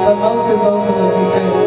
a nossa volta da vitória.